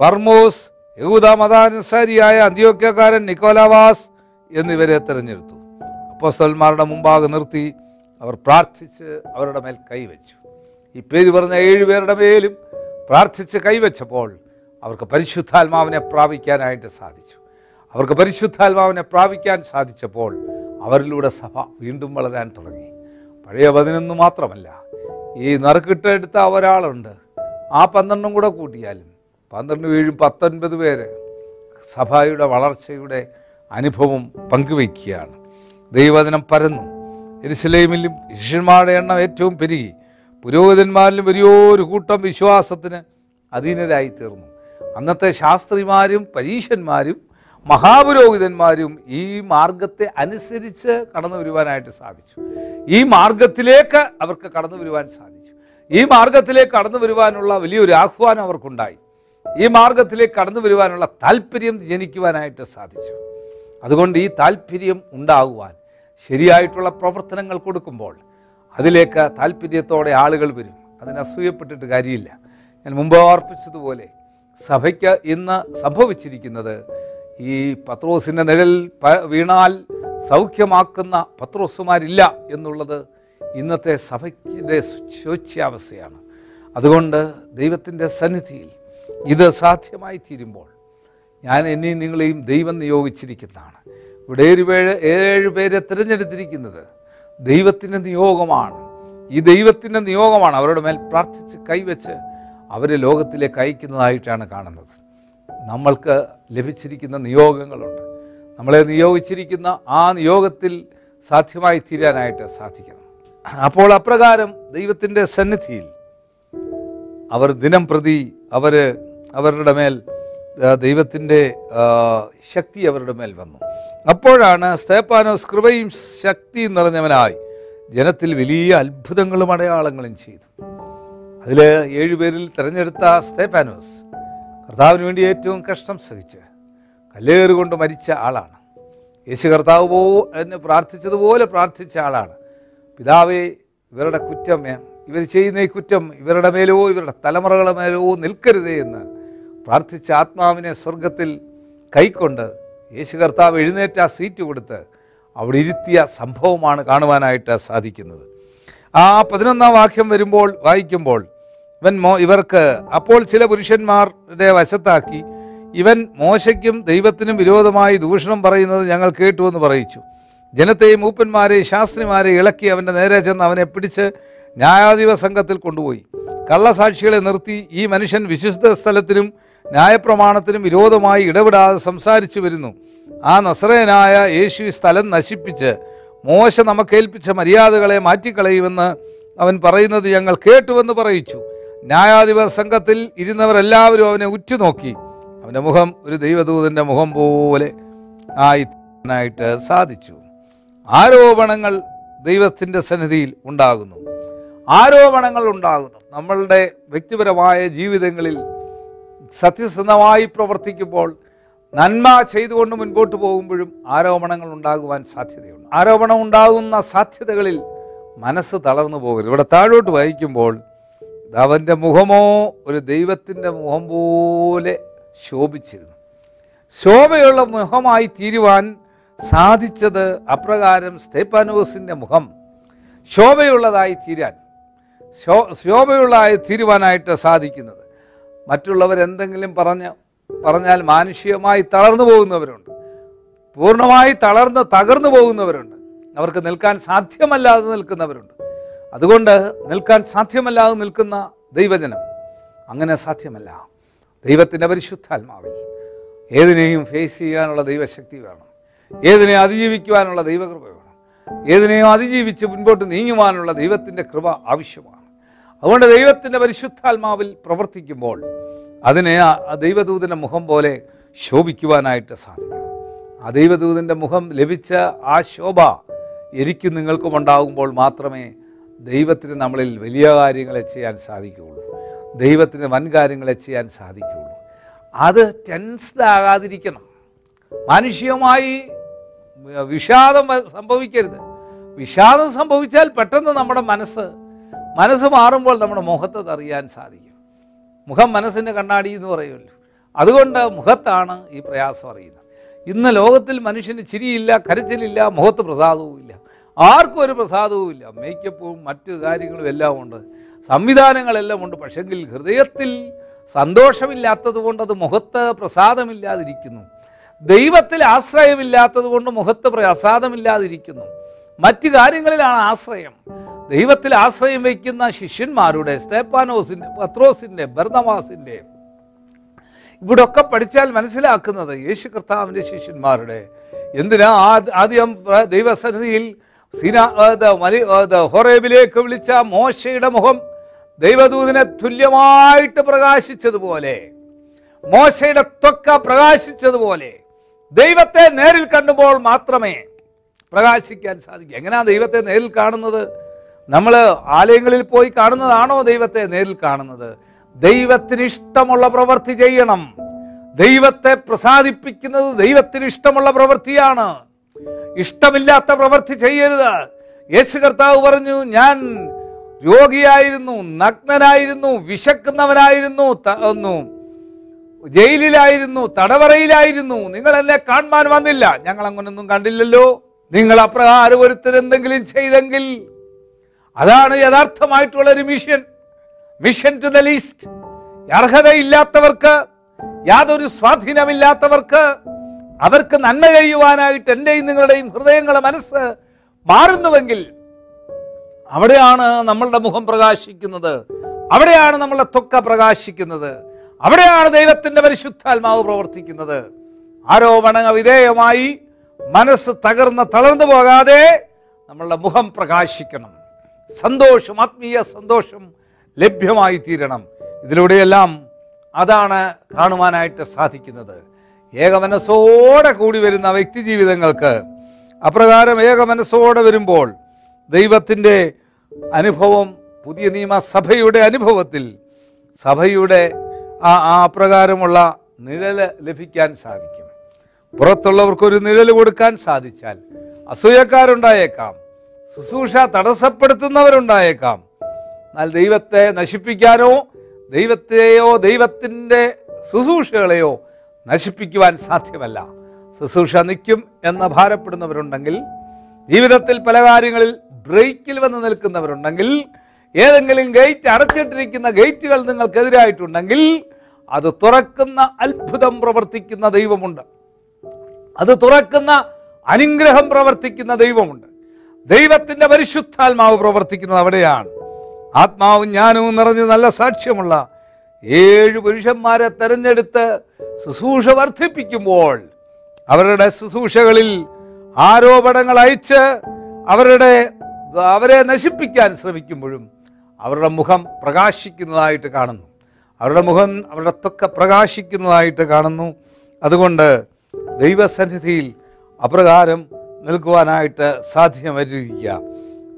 പർമോസ് യഹൂദ മതാനുസാരിയായ അന്ത്യോക്യക്കാരൻ നിക്കോലാവാസ് എന്നിവരെ തിരഞ്ഞെടുത്തു. അപ്പോസ്തലന്മാരുടെ മുമ്പാകെ നിർത്തി അവർ പ്രാർത്ഥിച്ച് അവരുടെ മേൽ കൈവച്ചു. ഈ പേര് പറഞ്ഞ ഏഴുപേരുടെ മേലും പ്രാർത്ഥിച്ച് കൈവച്ചപ്പോൾ അവർക്ക് പരിശുദ്ധാത്മാവിനെ പ്രാപിക്കാനായിട്ട് സാധിച്ചു. അവർക്ക് പരിശുദ്ധാത്മാവിനെ പ്രാപിക്കാൻ സാധിച്ചപ്പോൾ അവരിലൂടെ സഭ വീണ്ടും വളരാൻ തുടങ്ങി. പഴയ പതിനൊന്ന് മാത്രമല്ല. ഈ നറുക്കിട്ടെടുത്ത ഒരാളുണ്ട്. ആ പന്ത്രണ്ടും കൂടെ കൂട്ടിയാലും പന്ത്രണ്ട് വീഴും പത്തൊൻപത് പേര് സഭയുടെ വളർച്ചയുടെ അനുഭവം പങ്കുവയ്ക്കുകയാണ്. ദൈവദിനം പരന്നു. എരുസലേമിലും ശിഷ്യന്മാരുടെ എണ്ണം ഏറ്റവും പെരുകി. പുരോഹിതന്മാരിലും വലിയൊരു കൂട്ടം വിശ്വാസത്തിന് അധീനരായി തീർന്നു അന്നത്തെ ശാസ്ത്രിമാരും പരീശന്മാരും മഹാപുരോഹിതന്മാരും ഈ മാർഗത്തെ അനുസരിച്ച് കടന്നു വരുവാനായിട്ട് സാധിച്ചു. ഈ മാർഗത്തിലേക്ക് അവർക്ക് കടന്നു വരുവാൻ സാധിച്ചു. ഈ മാർഗത്തിലേക്ക് കടന്നു വരുവാനുള്ള വലിയൊരു ആഹ്വാനം അവർക്കുണ്ടായി. ഈ മാർഗത്തിലേക്ക് കടന്നു വരുവാനുള്ള താല്പര്യം ജനിക്കുവാനായിട്ട് സാധിച്ചു. അതുകൊണ്ട് ഈ താല്പര്യം ഉണ്ടാകുവാൻ ശരിയായിട്ടുള്ള പ്രവർത്തനങ്ങൾ കൊടുക്കുമ്പോൾ അതിലേക്ക് താല്പര്യത്തോടെ ആളുകൾ വരും. അതിന് അസൂയപ്പെട്ടിട്ട് കാര്യമില്ല. ഞാൻ മുമ്പ് ഓർപ്പിച്ചതുപോലെ സഭയ്ക്ക് ഇന്ന് സംഭവിച്ചിരിക്കുന്നത് ഈ പത്രോസിന്റെ നിഴൽ വീണാൽ സൗഖ്യമാക്കുന്ന പത്രോസുമാരില്ല എന്നുള്ളത് ഇന്നത്തെ സഭയ്ക്കിന്റെ ശോച്യാവസ്ഥയാണ് അതുകൊണ്ട് ദൈവത്തിന്റെ സന്നിധിയിൽ ഇത് സാധ്യമായി തീരുമ്പോൾ ഞാൻ എന്നെയും നിങ്ങളെയും ദൈവം നിയോഗിച്ചിരിക്കുന്നതാണ്. ഇവിടെ ഏഴ് പേര് ഏഴ് പേരെ തിരഞ്ഞെടുത്തിരിക്കുന്നത് ദൈവത്തിന്റെ നിയോഗമാണ്. ഈ ദൈവത്തിന്റെ നിയോഗമാണ് അവരുടെ മേൽ പ്രാർത്ഥിച്ച് കൈവച്ച് അവരെ ലോകത്തിലേക്ക് അയക്കുന്നതായിട്ടാണ് കാണുന്നത്. നമ്മൾക്ക് ലഭിച്ചിരിക്കുന്ന നിയോഗങ്ങളുണ്ട്. നമ്മളെ നിയോഗിച്ചിരിക്കുന്ന ആ നിയോഗത്തിൽ സാധ്യമായി തീരാനായിട്ട് സാധിക്കണം. അപ്പോൾ അപ്രകാരം ദൈവത്തിന്റെ സന്നിധിയിൽ അവർ ദിനം പ്രതി അവർ അവരുടെ മേൽ ദൈവത്തിന്റെ ശക്തി അവരുടെ മേൽ വന്നു. അപ്പോഴാണ് സ്തേപ്പാനോസ് കൃപയും ശക്തിയും നിറഞ്ഞവനായി ജനത്തിൽ വലിയ അത്ഭുതങ്ങളും അടയാളങ്ങളും ചെയ്തു. അതിൽ ഏഴുപേരിൽ തിരഞ്ഞെടുത്ത സ്തേപ്പാനോസ് കർത്താവിന് വേണ്ടി ഏറ്റവും കഷ്ടം സഹിച്ച് കല്ലേറ് കൊണ്ട് മരിച്ച ആളാണ്. യേശു കർത്താവ് പോ എന്ന് പ്രാർത്ഥിച്ചതുപോലെ പ്രാർത്ഥിച്ച ആളാണ്. പിതാവേ ഇവരുടെ കുറ്റം ഇവർ ചെയ്യുന്ന ഈ കുറ്റം ഇവരുടെ മേലോ ഇവരുടെ തലമുറകളുടെ മേലോ നിൽക്കരുതേ എന്ന് പ്രാർത്ഥിച്ച ആത്മാവിനെ സ്വർഗത്തിൽ കൈക്കൊണ്ട് യേശു കർത്താവ് എഴുന്നേറ്റ ആ സീറ്റ് കൊടുത്ത് അവിടെ ഇരുത്തിയ സംഭവമാണ് കാണുവാനായിട്ട് സാധിക്കുന്നത്. ആ പതിനൊന്നാം വാക്യം വരുമ്പോൾ വായിക്കുമ്പോൾ ഇവൻ മോ ഇവർക്ക് അപ്പോൾ ചില പുരുഷന്മാരുടെ വശത്താക്കി ഇവൻ മോശയ്ക്കും ദൈവത്തിനും വിരോധമായി ദൂഷണം പറയുന്നത് ഞങ്ങൾ കേട്ടു എന്ന് പറയിച്ചു. ജനത്തെയും മൂപ്പന്മാരെ ശാസ്ത്രിമാരെ ഇളക്കി അവന്റെ നേരെ ചെന്ന് അവനെ പിടിച്ച് ന്യായാധിപ സംഘത്തിൽ കൊണ്ടുപോയി. കള്ളസാക്ഷികളെ നിർത്തി ഈ മനുഷ്യൻ വിശുദ്ധ സ്ഥലത്തിനും ന്യായപ്രമാണത്തിനും വിരോധമായി ഇടപെടാതെ സംസാരിച്ചു വരുന്നു. ആ നസ്രയനായ യേശു സ്ഥലം നശിപ്പിച്ച് മോശ നമുക്കേൽപ്പിച്ച മര്യാദകളെ മാറ്റിക്കളയുമെന്ന് അവൻ പറയുന്നത് ഞങ്ങൾ കേട്ടുവെന്ന് പറയിച്ചു. ന്യായാധിപ സംഘത്തിൽ ഇരുന്നവരെല്ലാവരും അവനെ ഉറ്റുനോക്കി. അവന്റെ മുഖം ഒരു ദൈവദൂതന്റെ മുഖം പോലെ ആയിട്ട് സാധിച്ചു. ആരോപണങ്ങൾ ദൈവത്തിന്റെ സന്നിധിയിൽ ഉണ്ടാകുന്നു. ആരോപണങ്ങൾ ഉണ്ടാകുന്നു. നമ്മളുടെ വ്യക്തിപരമായ ജീവിതങ്ങളിൽ സത്യസന്ധമായി പ്രവർത്തിക്കുമ്പോൾ നന്മ ചെയ്തുകൊണ്ട് മുൻപോട്ട് പോകുമ്പോഴും ആരോപണങ്ങൾ ഉണ്ടാകുവാൻ സാധ്യതയുണ്ട്. ആരോപണം ഉണ്ടാകുന്ന സാധ്യതകളിൽ മനസ്സ് തളർന്നു പോകരുത്. ഇവിടെ താഴോട്ട് വായിക്കുമ്പോൾ അവന്റെ മുഖമോ ഒരു ദൈവത്തിന്റെ മുഖം പോലെ ശോഭിച്ചിരുന്നു. ശോഭയുള്ള മുഖമായി തീരുവാൻ സാധിച്ചത് അപ്രകാരം സ്തേപ്പാനോസിന്റെ മുഖം ശോഭയുള്ളതായി തീരാൻ ശോ ശോഭയുള്ളതായി തീരുവാനായിട്ട് സാധിക്കുന്നത്. മറ്റുള്ളവരെന്തെങ്കിലും പറഞ്ഞ് പറഞ്ഞാൽ മാനുഷികമായി തളർന്നു പോകുന്നവരുണ്ട്. പൂർണമായി തളർന്ന് തകർന്നു പോകുന്നവരുണ്ട്. അവർക്ക് നിൽക്കാൻ സാധ്യമല്ലാതെ നിൽക്കുന്നവരുണ്ട്. അതുകൊണ്ട് നിൽക്കാൻ സാധ്യമല്ലാതെ നിൽക്കുന്ന ദൈവജനം. അങ്ങനെ സാധ്യമല്ല. ദൈവത്തിന്റെ പരിശുദ്ധാത്മാവിൽ ഏതിനെയും ഫേസ് ചെയ്യാനുള്ള ദൈവശക്തി വേണം. ഏതിനെ അതിജീവിക്കുവാനുള്ള ദൈവകൃപ വേണം. ഏതിനെയും അതിജീവിച്ച് മുൻപോട്ട് നീങ്ങുവാനുള്ള ദൈവത്തിന്റെ കൃപ ആവശ്യമാണ്. അതുകൊണ്ട് ദൈവത്തിന്റെ പരിശുദ്ധാത്മാവിൽ പ്രവർത്തിക്കുമ്പോൾ അതിനെ ആ- ദൈവദൂതന്റെ മുഖം പോലെ ശോഭിക്കുവാനായിട്ട് സാധിക്കും ആ ദൈവദൂതന്റെ മുഖം ലഭിച്ച ആ ശോഭ എനിക്കും നിങ്ങൾക്കും ഉണ്ടാകുമ്പോൾ മാത്രമേ ദൈവത്തിന് നമ്മളിൽ വലിയ കാര്യങ്ങളെ ചെയ്യാൻ സാധിക്കുകയുള്ളൂ. ദൈവത്തിന് വൻ കാര്യങ്ങളെ ചെയ്യാൻ സാധിക്കുകയുള്ളൂ. അത് ടെൻസ്ഡ് ആകാതിരിക്കണം. മാനുഷികമായി വിഷാദം സംഭവിക്കരുത്. വിഷാദം സംഭവിച്ചാൽ പെട്ടെന്ന് നമ്മുടെ മനസ്സ് മനസ്സ് മാറുമ്പോൾ നമ്മുടെ മുഖത്ത് അത് അറിയാൻ സാധിക്കും. മുഖം മനസ്സിന്റെ കണ്ണാടി എന്ന് പറയുമല്ലോ. അതുകൊണ്ട് മുഖത്താണ് ഈ പ്രയാസം അറിയുന്നത്. ഇന്ന് ലോകത്തിൽ മനുഷ്യന് ചിരിയില്ല കരച്ചിലില്ല മുഖത്ത് പ്രസാദവും ഇല്ല ആർക്കും ഒരു പ്രസാദവും ഇല്ല. മേക്കപ്പും മറ്റ് കാര്യങ്ങളും എല്ലാം ഉണ്ട്. സംവിധാനങ്ങളെല്ലാം ഉണ്ട്. പക്ഷെങ്കിൽ ഹൃദയത്തിൽ സന്തോഷമില്ലാത്തത് കൊണ്ട് അത് മുഖത്ത് പ്രസാദമില്ലാതിരിക്കുന്നു. ദൈവത്തിൽ ആശ്രയമില്ലാത്തത് കൊണ്ട് മുഖത്ത് പ്രസാദമില്ലാതിരിക്കുന്നു മറ്റ് കാര്യങ്ങളിലാണ് ആശ്രയം. ദൈവത്തിൽ ആശ്രയം വയ്ക്കുന്ന ശിഷ്യന്മാരുടെ സ്തേപ്പാനോസിന്റെ പത്രോസിന്റെ ബർണവാസിന്റെ ഇവിടൊക്കെ പഠിച്ചാൽ മനസ്സിലാക്കുന്നത് യേശു കർത്താവിന്റെ ശിഷ്യന്മാരുടെ എന്തിനാ ആദ്യം ദൈവസന്നിധിയിൽ ഹൊറേബിലേക്ക് വിളിച്ച മോശയുടെ മുഖം ദൈവദൂതിനെ തുല്യമായിട്ട് പ്രകാശിച്ചതുപോലെ മോശയുടെ ത്വക്ക പ്രകാശിച്ചതുപോലെ ദൈവത്തെ നേരിൽ കണ്ടുമ്പോൾ മാത്രമേ പ്രകാശിക്കാൻ സാധിക്കൂ. എങ്ങനെയാണ് ദൈവത്തെ നേരിൽ കാണുന്നത്? നമ്മൾ ആലയങ്ങളിൽ പോയി കാണുന്നതാണോ ദൈവത്തെ നേരിൽ കാണുന്നത്? ദൈവത്തിന് ഇഷ്ടമുള്ള പ്രവൃത്തി ചെയ്യണം. ദൈവത്തെ പ്രസാദിപ്പിക്കുന്നത് ദൈവത്തിന് ഇഷ്ടമുള്ള പ്രവൃത്തിയാണ്. ഇഷ്ടമില്ലാത്ത പ്രവൃത്തി ചെയ്യരുത്. യേശു കർത്താവ് പറഞ്ഞു ഞാൻ രോഗിയായിരുന്നു നഗ്നനായിരുന്നു വിശക്കുന്നവനായിരുന്നു ഒന്നു ജയിലിലായിരുന്നു തടവറയിലായിരുന്നു. നിങ്ങൾ എന്നെ കാണാൻ വന്നില്ല. ഞങ്ങൾ അങ്ങനൊന്നും കണ്ടില്ലല്ലോ. നിങ്ങൾ അപ്രകാരം ഒരുത്തർ എന്തെങ്കിലും ചെയ്തെങ്കിൽ അതാണ് യഥാർത്ഥമായിട്ടുള്ള ഒരു mission mission to the least അർഹതയില്ലാത്തവർക്ക് യാതൊരു സ്വാധീനമില്ലാത്തവർക്ക് അവർക്ക് നന്മ കഴിയുവാനായിട്ട് എന്റെയും നിങ്ങളുടെയും ഹൃദയങ്ങളെ മനസ്സ് മാറുന്നുവെങ്കിൽ അവിടെയാണ് നമ്മളുടെ മുഖം പ്രകാശിക്കുന്നത്. അവിടെയാണ് നമ്മളുടെ തൊക്ക പ്രകാശിക്കുന്നത്. അവിടെയാണ് ദൈവത്തിന്റെ പരിശുദ്ധാത്മാവ് പ്രവർത്തിക്കുന്നത്. ആരോപണ വിധേയമായി മനസ്സ് തകർന്ന് തളർന്നു പോകാതെ നമ്മളുടെ മുഖം പ്രകാശിക്കണം. സന്തോഷം ആത്മീയ സന്തോഷം ലഭ്യമായി തീരണം ഇതിലൂടെയെല്ലാം അതാണ് കാണുവാനായിട്ട് സാധിക്കുന്നത്. ഏകമനസ്സോടെ കൂടി വരുന്ന വ്യക്തി ജീവിതങ്ങൾക്ക് അപ്രകാരം ഏകമനസ്സോടെ വരുമ്പോൾ ദൈവത്തിന്റെ അനുഭവം പുതിയ നിയമ സഭയുടെ അനുഭവത്തിൽ സഭയുടെ ആ ആ പ്രകാരമുള്ള നിഴൽ ലഭിക്കാൻ സാധിക്കും. പുറത്തുള്ളവർക്കൊരു നിഴൽ കൊടുക്കാൻ സാധിച്ചാൽ അസൂയക്കാരുണ്ടായേക്കാം ശുശ്രൂഷ തടസ്സപ്പെടുത്തുന്നവരുണ്ടായേക്കാം. എന്നാൽ ദൈവത്തെ നശിപ്പിക്കാനോ ദൈവത്തെയോ ദൈവത്തിന്റെ ശുശ്രൂഷകളെയോ നശിപ്പിക്കുവാൻ സാധ്യമല്ല. ശുശ്രൂഷ നിൽക്കും എന്ന് ഭാരപ്പെടുന്നവരുണ്ടെങ്കിൽ ജീവിതത്തിൽ പല കാര്യങ്ങളിൽ ബ്രേക്കിൽ വന്ന് നിൽക്കുന്നവരുണ്ടെങ്കിൽ ഏതെങ്കിലും ഗേറ്റ് അടച്ചിട്ടിരിക്കുന്ന ഗേറ്റുകൾ നിങ്ങൾക്കെതിരായിട്ടുണ്ടെങ്കിൽ അത് തുറക്കുന്ന അത്ഭുതം പ്രവർത്തിക്കുന്ന ദൈവമുണ്ട്. അത് തുറക്കുന്ന അനുഗ്രഹം പ്രവർത്തിക്കുന്ന ദൈവമുണ്ട്. ദൈവത്തിന്റെ പരിശുദ്ധാത്മാവ് പ്രവർത്തിക്കുന്നത് അവിടെയാണ്. ആത്മാവും ജ്ഞാനവും നിറഞ്ഞ് നല്ല സാക്ഷ്യമുള്ള ഏഴ് പുരുഷന്മാരെ തെരഞ്ഞെടുത്ത് ശുശ്രൂഷ വർദ്ധിപ്പിക്കുമ്പോൾ അവരുടെ ശുശ്രൂഷകളിൽ ആരോപണങ്ങൾ അയച്ച് അവരുടെ അവരെ നശിപ്പിക്കാൻ ശ്രമിക്കുമ്പോഴും അവരുടെ മുഖം പ്രകാശിക്കുന്നതായിട്ട് കാണുന്നു. അവരുടെ മുഖം അവരുടെ തൊക്കെ പ്രകാശിക്കുന്നതായിട്ട് കാണുന്നു. അതുകൊണ്ട് ദൈവസന്നിധിയിൽ അപ്രകാരം നിൽക്കുവാനായിട്ട് സാധ്യമരിക്കുക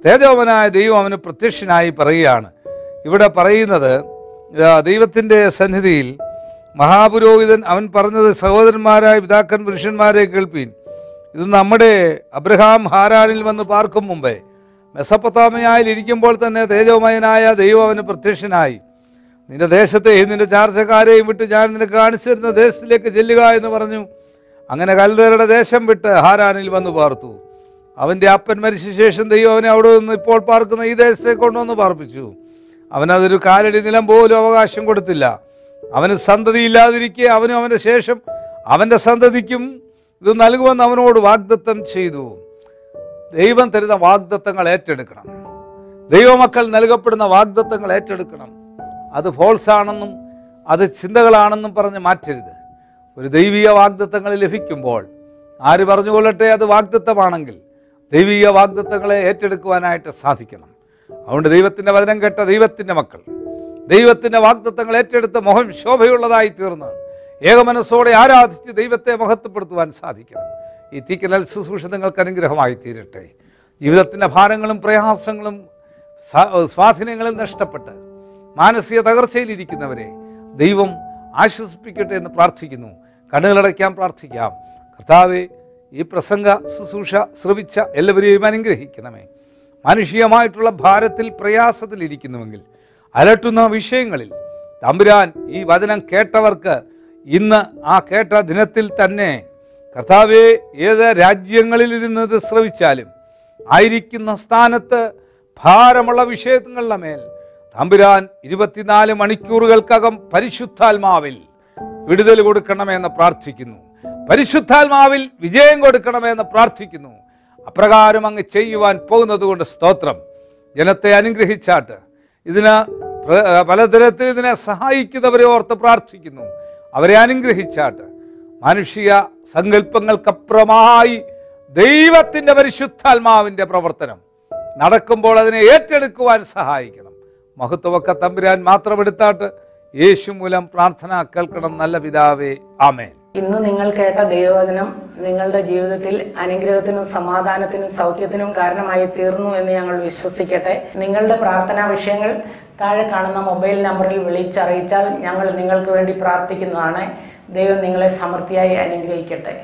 തേജോവനായ ദൈവം അവന് പ്രത്യക്ഷനായി പറയുകയാണ്. ഇവിടെ പറയുന്നത് ദൈവത്തിന്റെ സന്നിധിയിൽ മഹാപുരോഹിതൻ അവൻ പറഞ്ഞത് സഹോദരന്മാരായ പിതാക്കൻ പുരുഷന്മാരെ കേൾപ്പീൻ. ഇത് നമ്മുടെ അബ്രഹാം ഹാരാനിൽ വന്ന് പാർക്കും മുമ്പേ. മെസപ്പത്താമയായിൽ ഇരിക്കുമ്പോൾ തന്നെ തേജോമയനായ ദൈവം അവന് പ്രത്യക്ഷനായി. നിന്റെ ദേശത്തെയും നിന്റെ ചാർച്ചക്കാരെയും വിട്ട് ഞാൻ നിനക്ക് കാണിച്ചു തരുന്ന ദേശത്തിലേക്ക് ചെല്ലുക എന്ന് പറഞ്ഞു. അങ്ങനെ കൽദേരുടെ ദേശം വിട്ട് ഹാരാനിൽ വന്ന് പാർത്തു. അവന്റെ അപ്പൻ മരിച്ച ശേഷം ദൈവം അവനെ അവിടെ നിന്ന് ഇപ്പോൾ പാർക്കുന്ന ഈ ദേശത്തേക്ക് കൊണ്ടുവന്ന് പാർപ്പിച്ചു. അവനതൊരു കാലടി നിലം പോലും അവകാശം കൊടുത്തില്ല. അവന് സന്തതി ഇല്ലാതിരിക്കെ അവനും അവന്റെ ശേഷം അവന്റെ സന്തതിക്കും ഇത് നൽകുമെന്ന് അവനോട് വാഗ്ദത്തം ചെയ്തു. ദൈവം തരുന്ന വാഗ്ദത്തങ്ങൾ ഏറ്റെടുക്കണം. ദൈവമക്കൾ നൽകപ്പെടുന്ന വാഗ്ദത്തങ്ങൾ ഏറ്റെടുക്കണം. അത് ഫോൾസ് ആണെന്നും അത് ചിന്തകളാണെന്നും പറഞ്ഞ് മാറ്റരുത്. ഒരു ദൈവിക വാഗ്ദത്തങ്ങൾ ലഭിക്കുമ്പോൾ ആര് പറഞ്ഞുകൊള്ളട്ടെ അത് വാഗ്ദത്തമാണെങ്കിൽ ദൈവിക വാഗ്ദത്തങ്ങളെ ഏറ്റെടുക്കുവാനായിട്ട് സാധിക്കണം. അതുകൊണ്ട് ദൈവത്തിന്റെ വചനം കേട്ട ദൈവത്തിന്റെ മക്കൾ ദൈവത്തിന്റെ വാഗ്ദത്തങ്ങൾ ഏറ്റെടുത്ത് മുഖം ശോഭയുള്ളതായി തീർന്ന് ഏകമനസ്സോടെ ആരാധിച്ച് ദൈവത്തെ മഹത്വപ്പെടുത്തുവാൻ സാധിക്കണം. ഈ തീക്കനൽ ശുശ്രൂഷ നിങ്ങൾക്ക് അനുഗ്രഹമായി തീരട്ടെ. ജീവിതത്തിന്റെ ഭാരങ്ങളും പ്രയാസങ്ങളും സ്വാധീനങ്ങളും നഷ്ടപ്പെട്ട് മാനസിക തകർച്ചയിലിരിക്കുന്നവരെ ദൈവം ആശ്വസിപ്പിക്കട്ടെ എന്ന് പ്രാർത്ഥിക്കുന്നു. കണ്ണുകളടയ്ക്കാൻ പ്രാർത്ഥിക്കാം. കർത്താവെ ഈ പ്രസംഗ ശുശ്രൂഷ ശ്രവിച്ച എല്ലാവരെയും അനുഗ്രഹിക്കണമേ. മാനുഷികമായിട്ടുള്ള ഭാരത്തിൽ പ്രയാസത്തിലിരിക്കുന്നുവെങ്കിൽ അലട്ടുന്ന വിഷയങ്ങളിൽ തമ്പുരാൻ ഈ വചനം കേട്ടവർക്ക് ഇന്ന് ആ കേട്ട ദിനത്തിൽ തന്നെ കർത്താവെ ഏത് രാജ്യങ്ങളിൽ ഇരുന്ന് ശ്രവിച്ചാലും ആയിരിക്കുന്ന സ്ഥാനത്ത് ഭാരമുള്ള വിഷയങ്ങളുടെ മേൽ തമ്പുരാൻ ഇരുപത്തിനാല് മണിക്കൂറുകൾക്കകം പരിശുദ്ധാത്മാവിൽ വിടുതൽ കൊടുക്കണമെന്ന് പ്രാർത്ഥിക്കുന്നു. പരിശുദ്ധാത്മാവിൽ വിജയം കൊടുക്കണമെന്ന് പ്രാർത്ഥിക്കുന്നു. അപ്രകാരം അങ്ങ് ചെയ്യുവാൻ പോകുന്നത് കൊണ്ട് സ്തോത്രം. ജനത്തെ അനുഗ്രഹിച്ചാട്ട്. ഇതിന് പലതരത്തിൽ ഇതിനെ സഹായിക്കുന്നവരെ ഓർത്ത് പ്രാർത്ഥിക്കുന്നു. അവരെ അനുഗ്രഹിച്ചാട്ട്. മനുഷ്യ സങ്കല്പങ്ങൾക്കപ്പുറമായി ദൈവത്തിന്റെ പരിശുദ്ധാത്മാവിന്റെ പ്രവർത്തനം നടക്കുമ്പോൾ അതിനെ ഏറ്റെടുക്കുവാൻ സഹായിക്കണം. മഹത്വമൊക്കെ തമ്പുരാൻ മാത്രം എടുത്താട്ട് യേശു മൂലം പ്രാർത്ഥന കേൾക്കണം നല്ല പിതാവേ. ആമേൻ.
ഇന്ന് നിങ്ങൾ കേട്ട ദൈവവചനം നിങ്ങളുടെ ജീവിതത്തിൽ അനുഗ്രഹത്തിനും സമാധാനത്തിനും സൗഖ്യത്തിനും കാരണമായി തീർന്നു എന്ന് ഞങ്ങൾ വിശ്വസിക്കട്ടെ. നിങ്ങളുടെ പ്രാർത്ഥനാ വിഷയങ്ങൾ താഴെ കാണുന്ന മൊബൈൽ നമ്പറിൽ വിളിച്ചറിയിച്ചാൽ ഞങ്ങൾ നിങ്ങൾക്ക് വേണ്ടി പ്രാർത്ഥിക്കുന്നതാണ്. ദൈവം നിങ്ങളെ സമൃദ്ധിയായി അനുഗ്രഹിക്കട്ടെ.